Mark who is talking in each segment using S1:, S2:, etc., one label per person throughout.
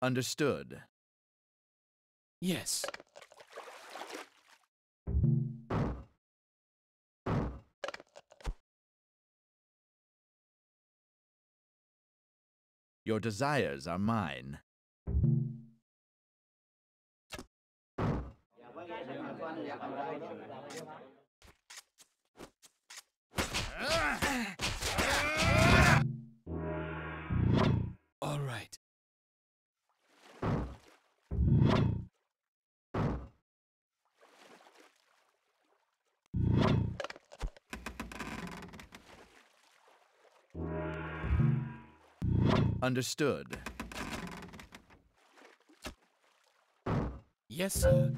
S1: Understood.
S2: Yes.
S1: Your desires are mine. Understood.
S2: Yes, sir.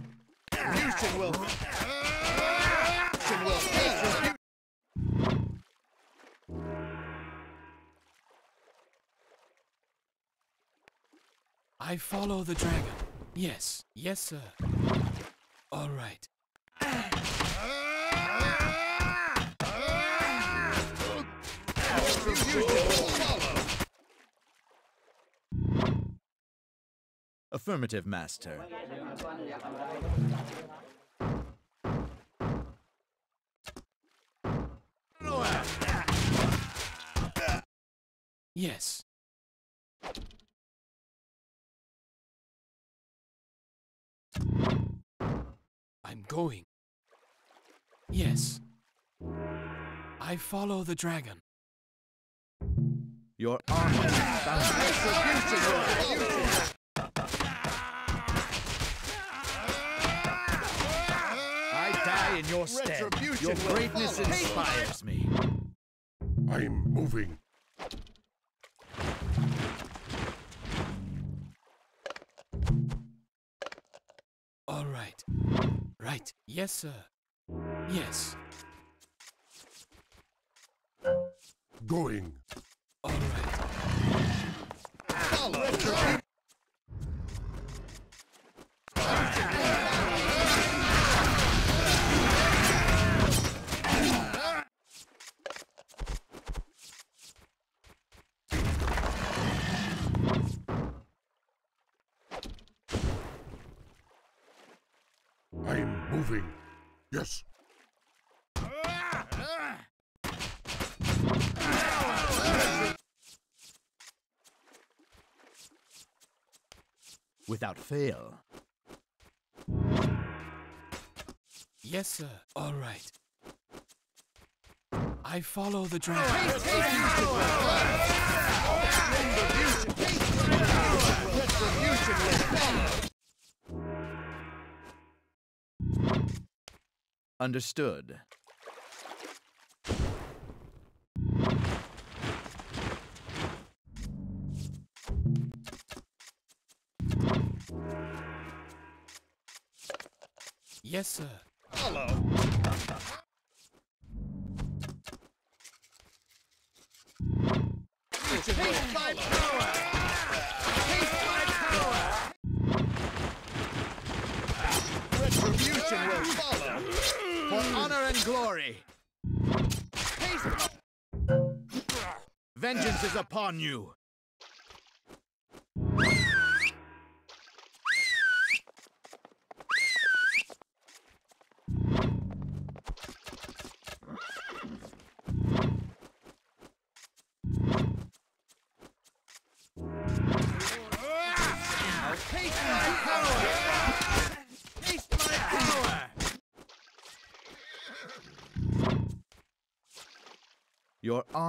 S3: Houston will. Houston will.
S2: I follow the dragon. Yes. Yes, sir. All right.
S3: Houston will
S1: Affirmative, Master.
S2: Yes. I'm going. Yes. I follow the dragon.
S1: Your honor is boundless. In your stead. Your greatness inspires me.
S4: I'm moving.
S2: All right. Right. Yes, sir. Yes.
S4: Going.
S2: All right.
S1: Without fail.
S2: Yes, sir. All right. I follow the dragon.
S3: Retribution will follow.
S1: Understood.
S2: Yes, sir.
S3: Follow. Houston will follow. Retribution will follow.
S1: For honor and glory. Vengeance is upon you.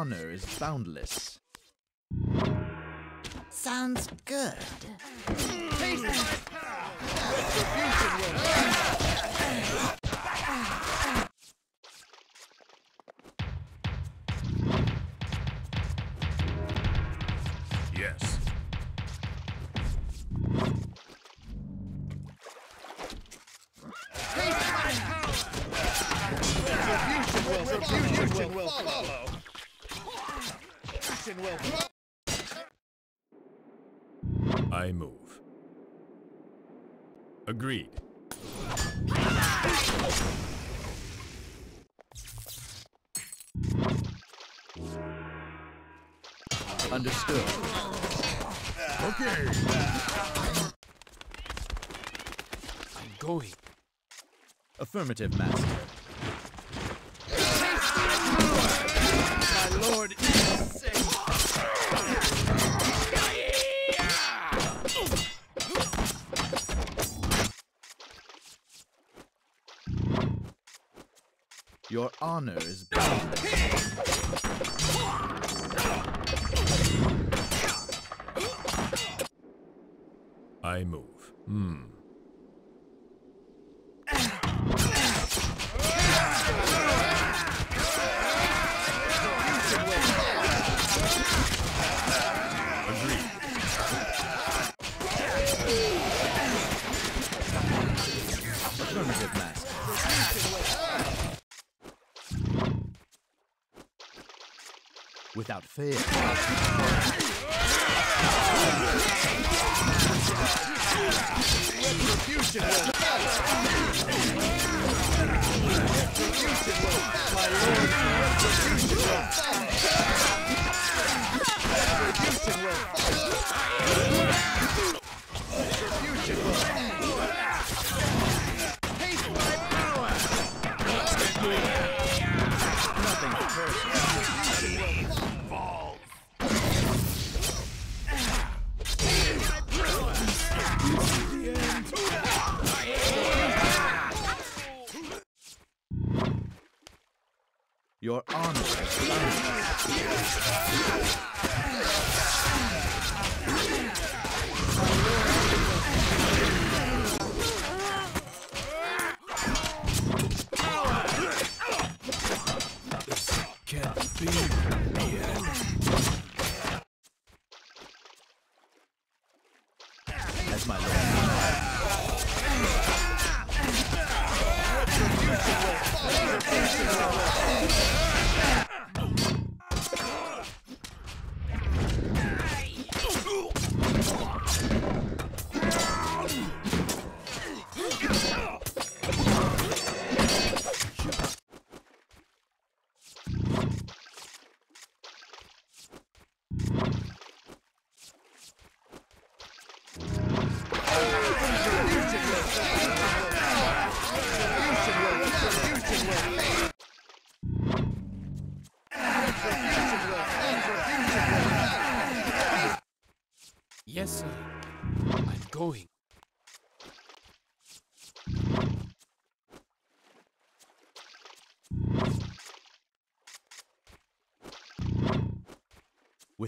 S1: Your honor is boundless.
S5: Sounds good.
S3: Will.
S6: I move. Agreed.
S1: Understood.
S4: Okay.
S2: I'm going.
S1: Affirmative, Master.
S3: My lord
S1: Honor is. without fail.
S3: Retribution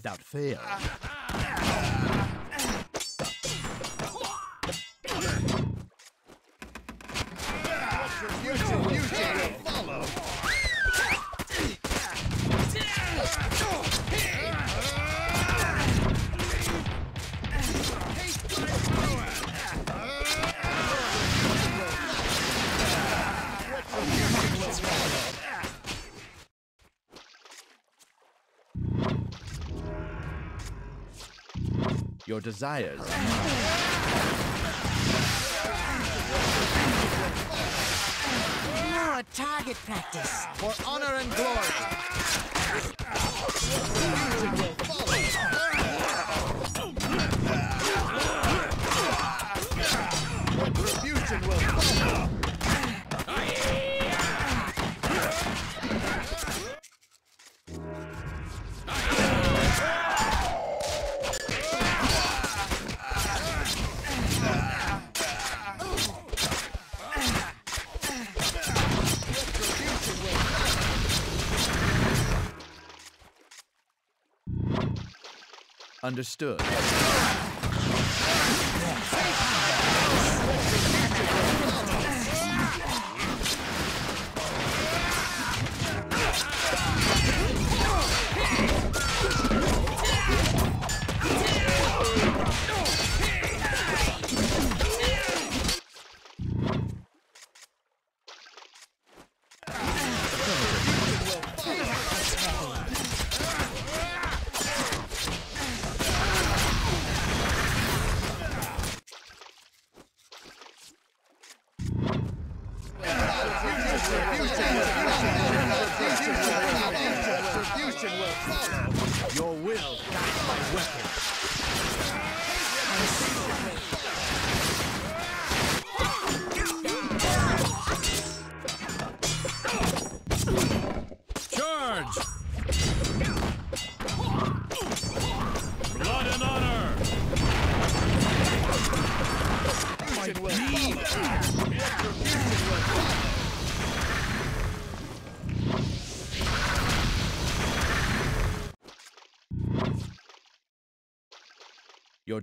S1: without fail.
S3: Ah, ah.
S1: your desires.
S5: More target practice.
S3: For honor and glory.
S1: understood.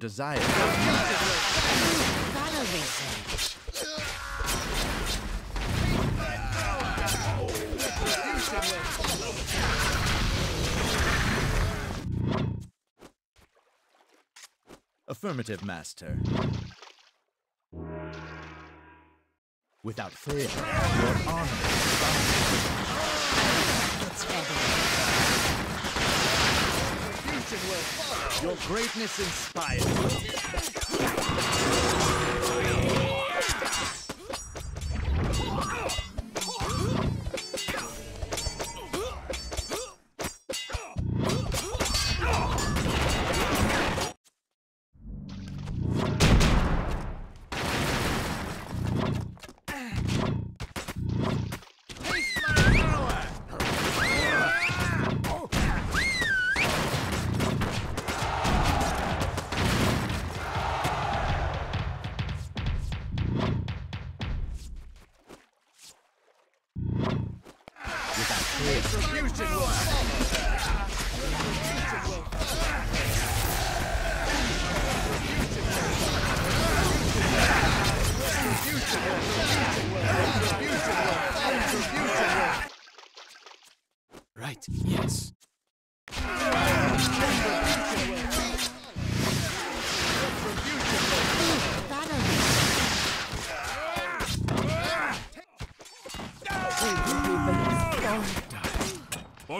S1: Desire.
S5: Follow research.
S1: Affirmative, Master. Without fail, your honor.
S5: It's ready.
S1: Your greatness inspires.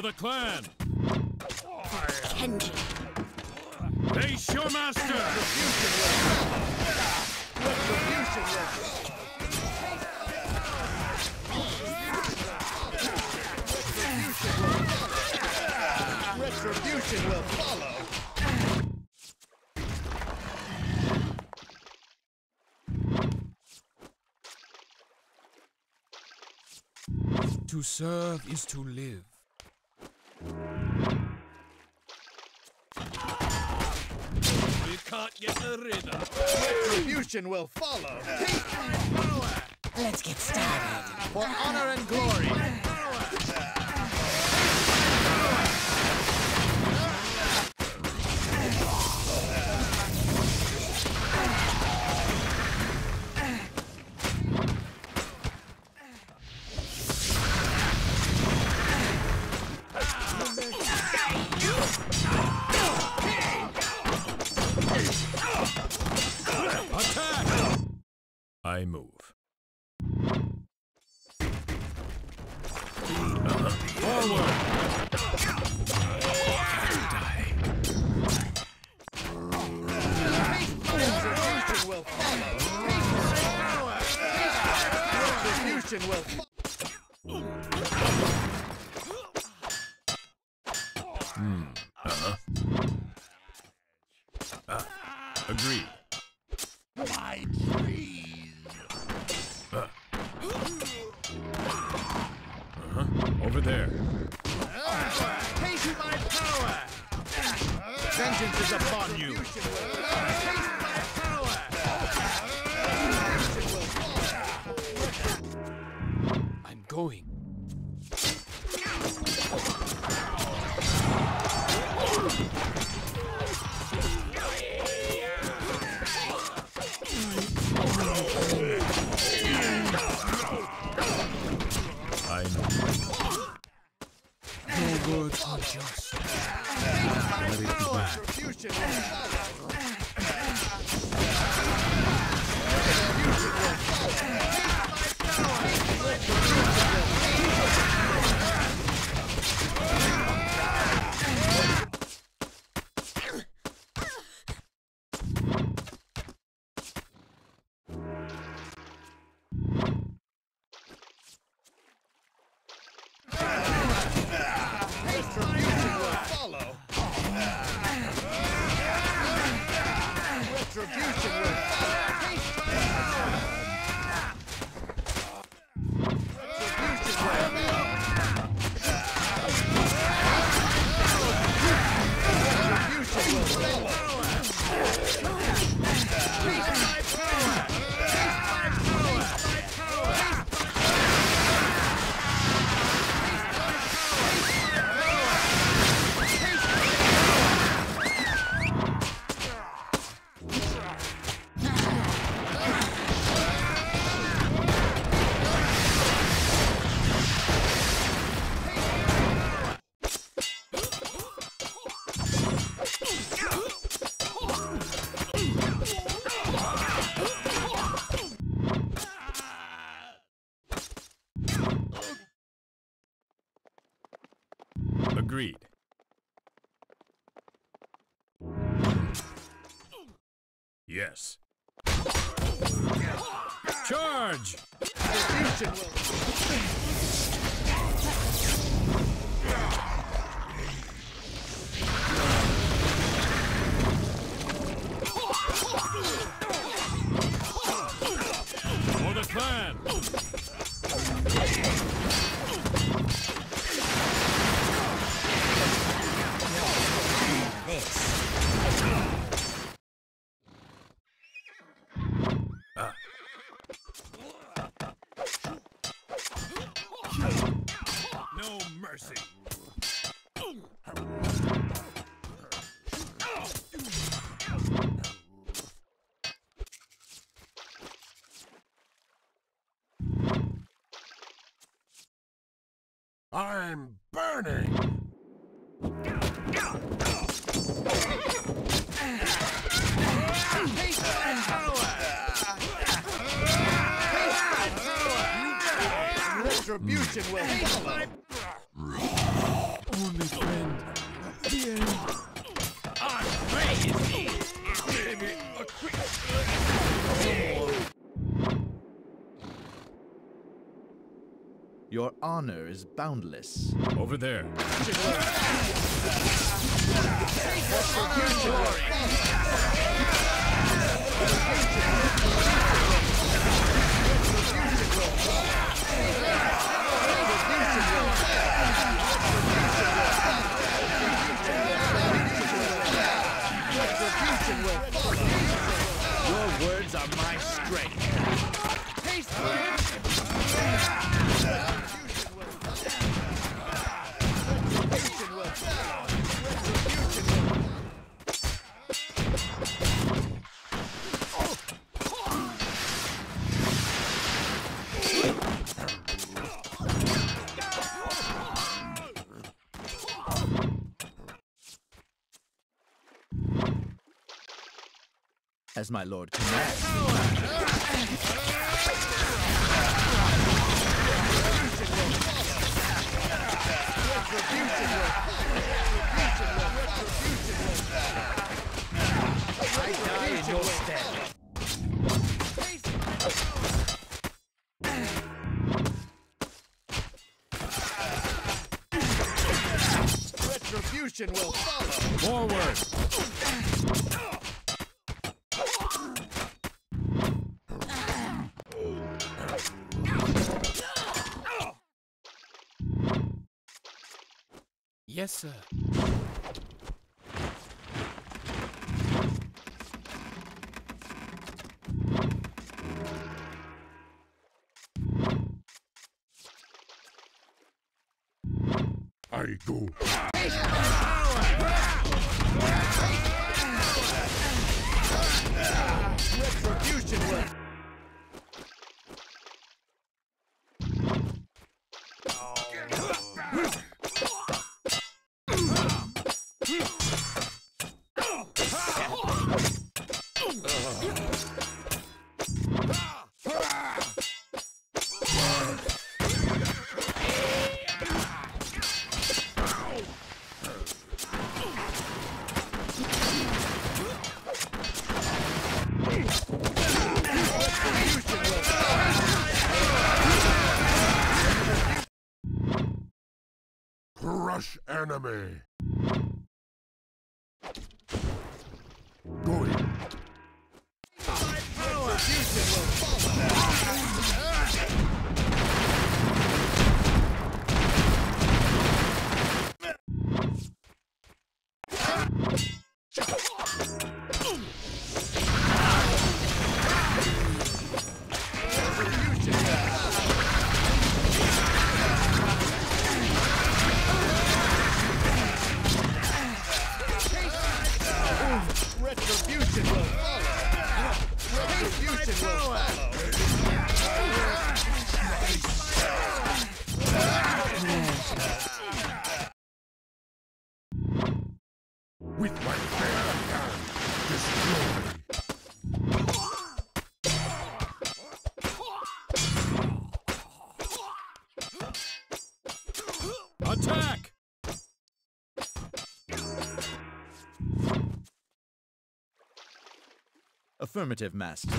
S4: For the clan!
S5: Kenji.
S4: Face your master!
S2: Retribution will follow.
S7: To serve is to live.
S4: We can't get rid of
S2: Retribution will follow.
S5: Let's get started.
S1: For honor and glory.
S4: I move. Forward!
S2: Will Retribution
S4: Agreed.
S2: Yes. Charge! For the clan!
S4: I'm burning.
S3: Retribution will follow.
S2: Only friend. The end.
S1: Your honor is boundless.
S2: Over there.
S3: Retribution will follow.
S1: Your words are my strength.
S3: Haste
S1: As my lord commands.
S3: Retribution will follow. Retribution will Retribution will follow.
S1: I die in your stead.
S3: Retribution will follow.
S2: Forward! Sir.
S4: I go.
S3: Retribution will action will follow.
S1: Affirmative, Master.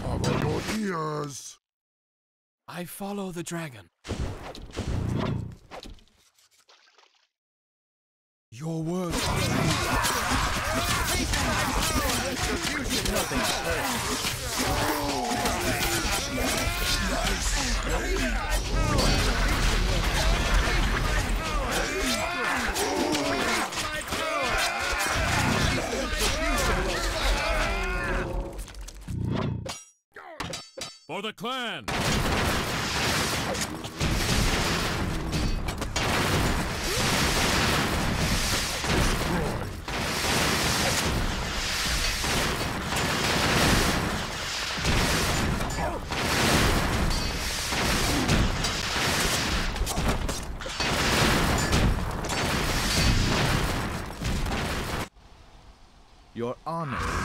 S4: Cover your ears.
S2: I follow the dragon. Your word.
S3: For the clan!
S1: Your honor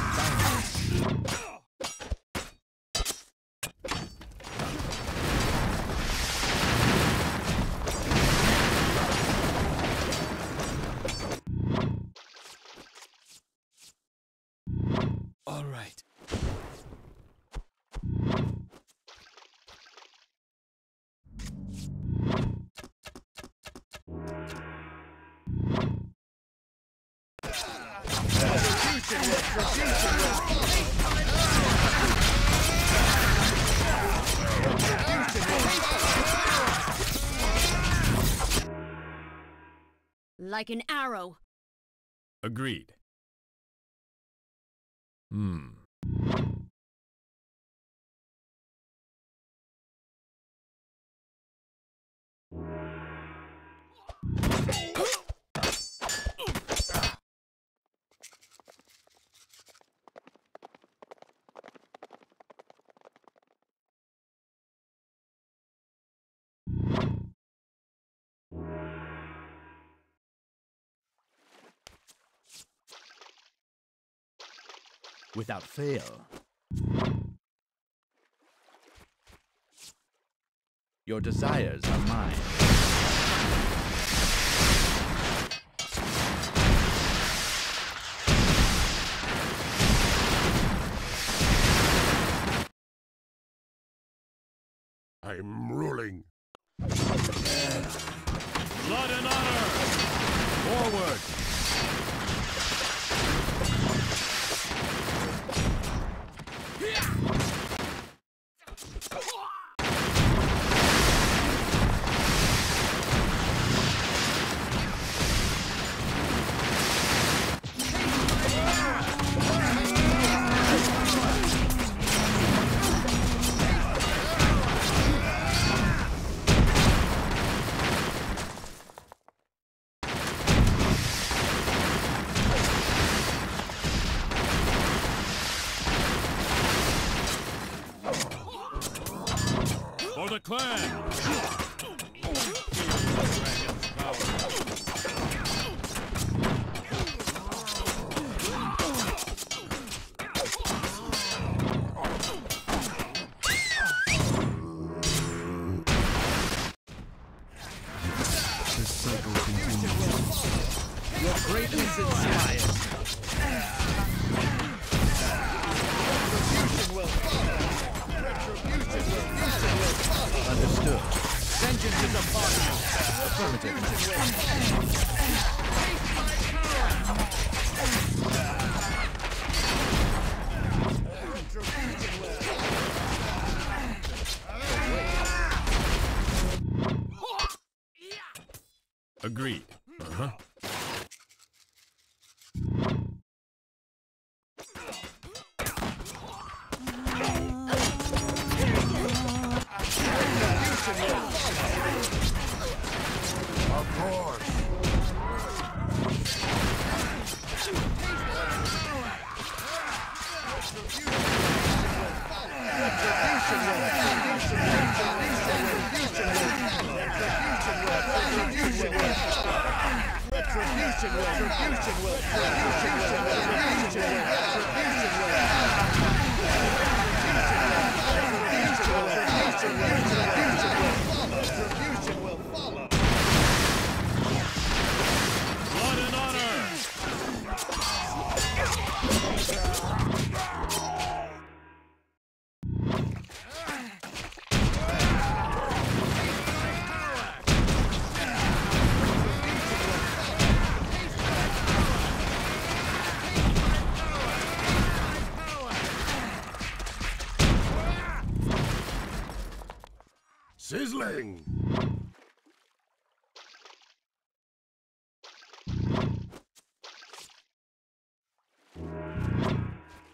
S5: Like an arrow.
S3: Agreed. Hmm.
S1: Without fail. Your desires are mine.
S4: I'm ruling.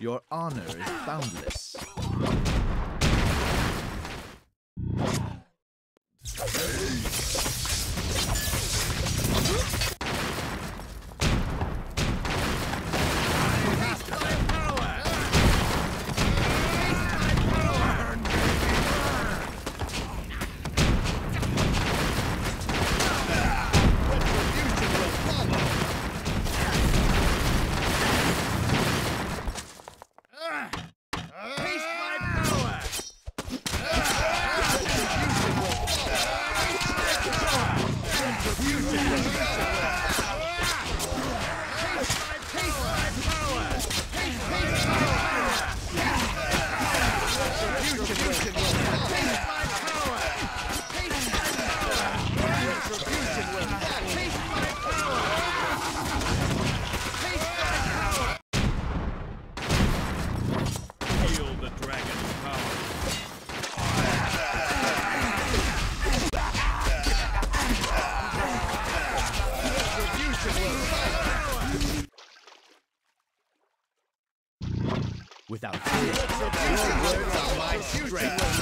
S1: Your
S3: honor is boundless. without fear. Your
S8: words are my
S1: strength.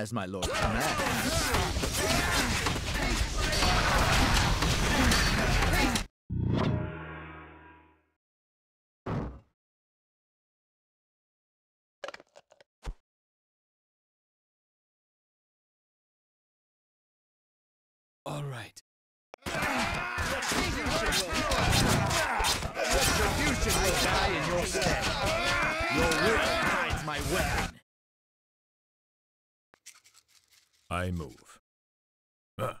S3: as my lord commands.
S1: All right.
S8: Die in your stead.
S3: Your will my.
S4: I move.
S8: Huh.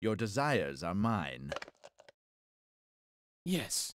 S3: Your desires are mine.
S1: Yes.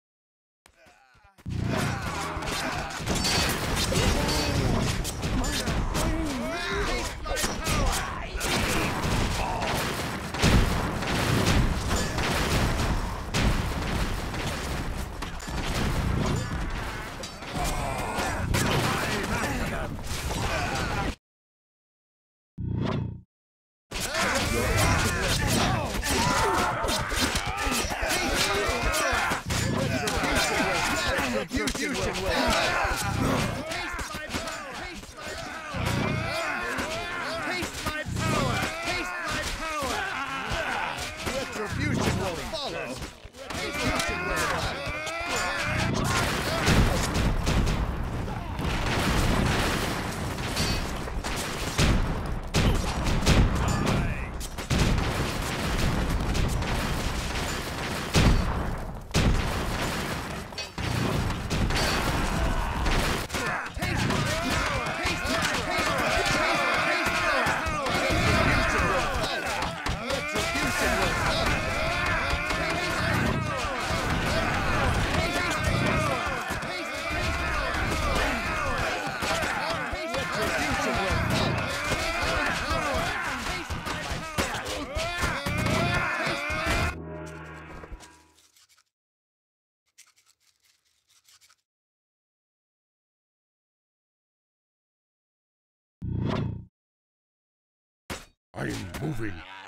S3: I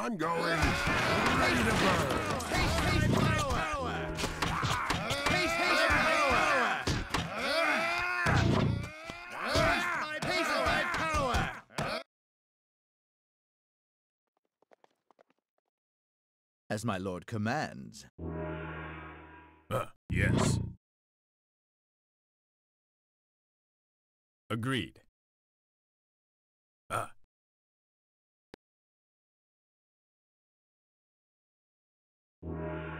S3: I'm going. Ready to burn.
S1: Taste taste power! Taste taste power! Taste my power!
S9: As my lord commands.
S4: Uh, yes. Agreed.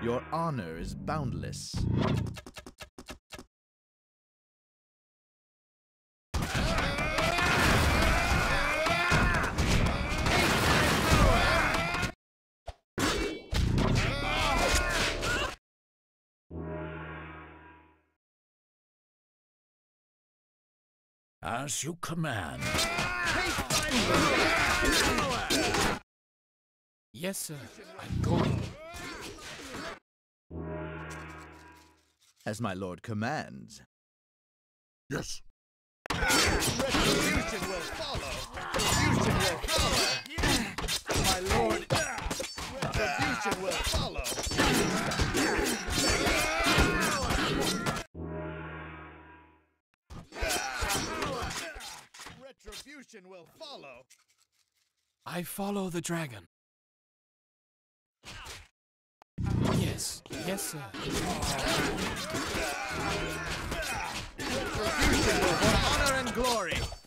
S9: Your honor is boundless.
S4: As you command.
S2: Yes, sir. I'm going.
S9: As my lord commands.
S3: Yes.
S1: Retribution will follow! Retribution will follow! My lord! Retribution will follow! Retribution will follow!
S2: I follow the dragon. Yes, yes, sir.
S1: Retribution will for honor and glory!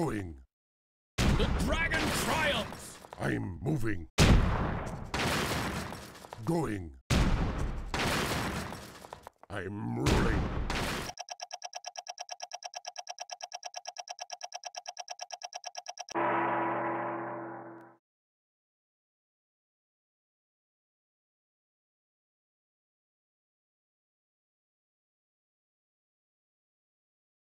S3: Going.